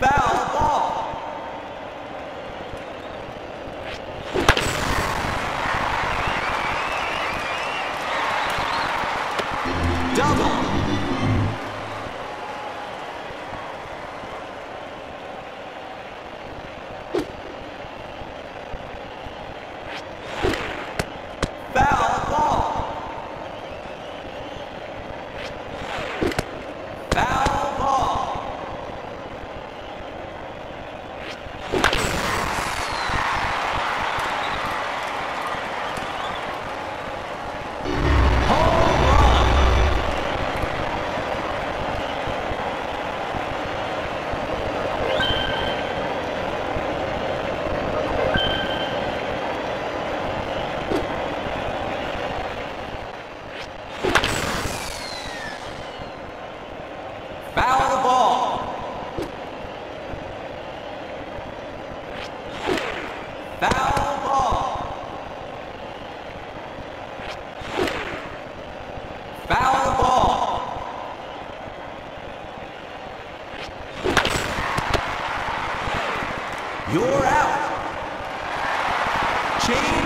foul. You're out. Change.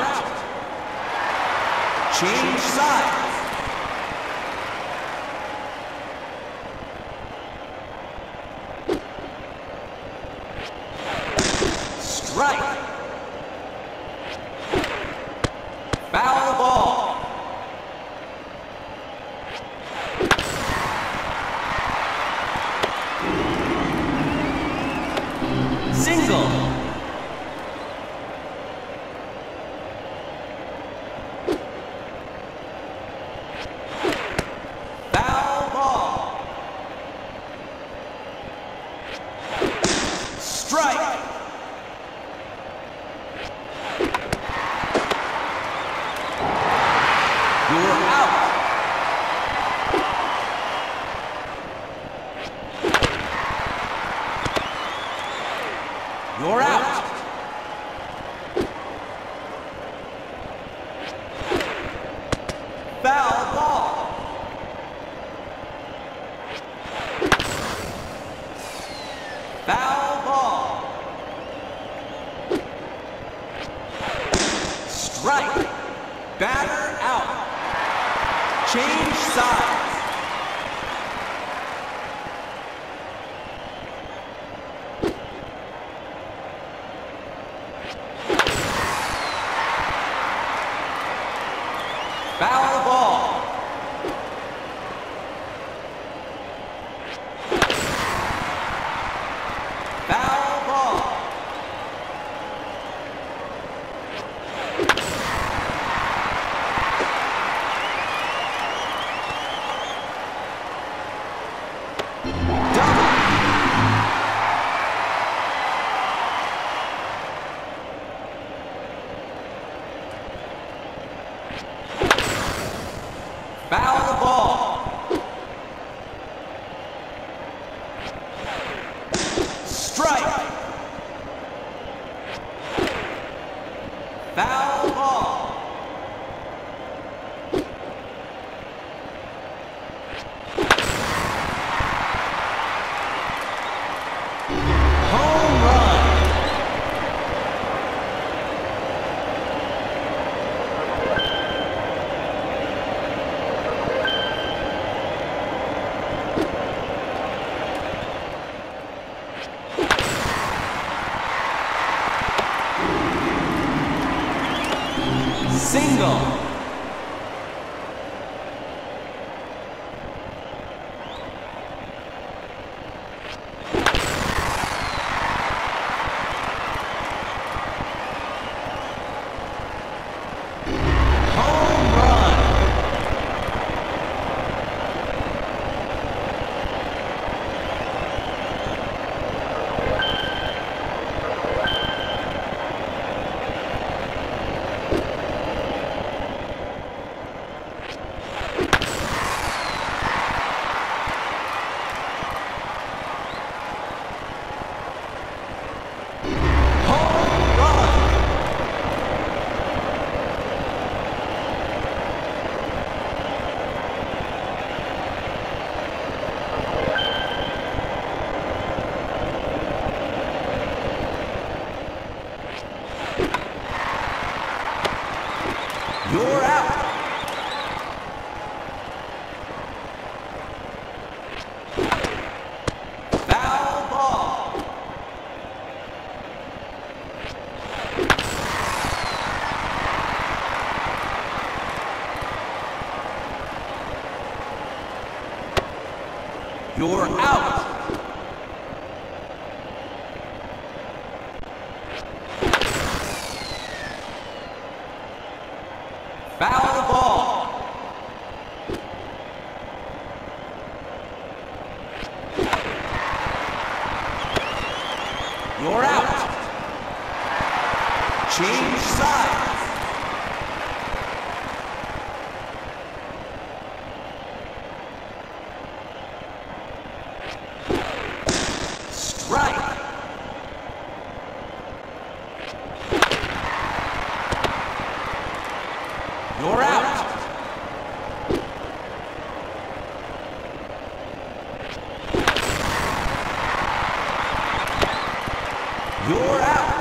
out. Change sides. Single. batter out. Change side. strike. Foul ball. You're out. Change sides. Strike. You're out. You're out.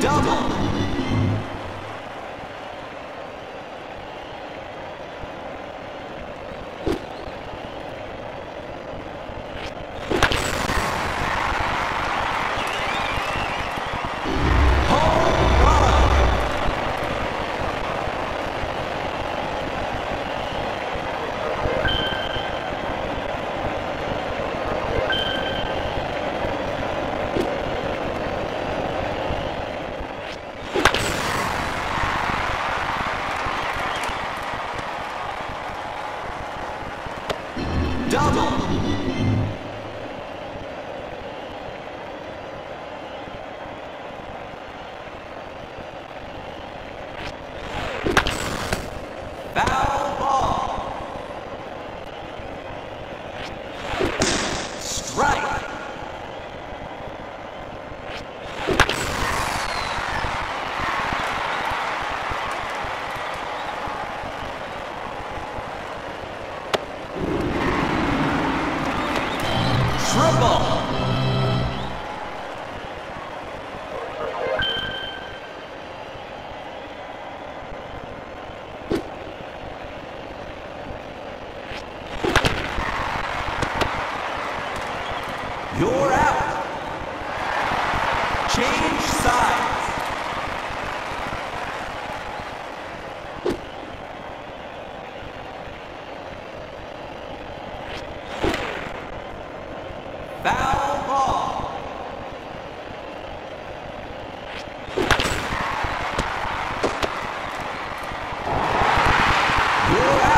Double. Foul Foul ball. You're.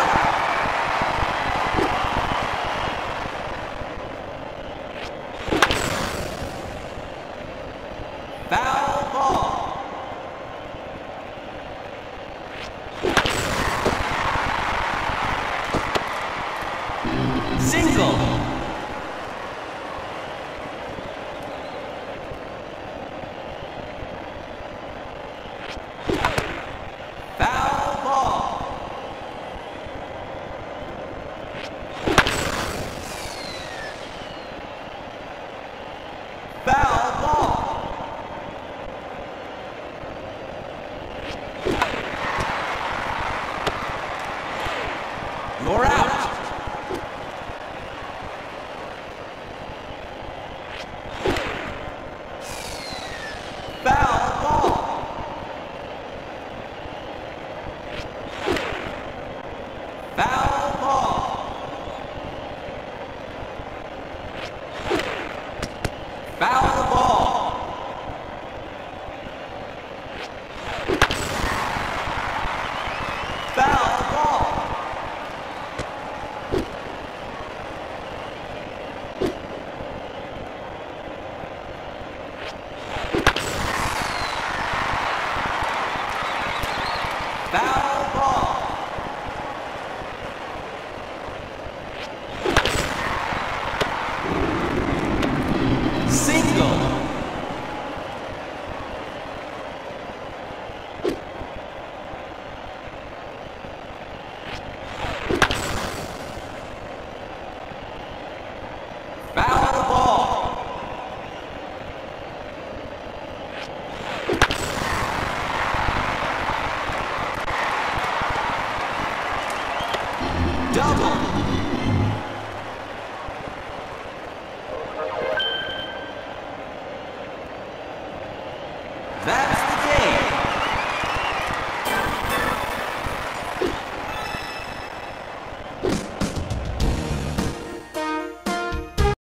Single.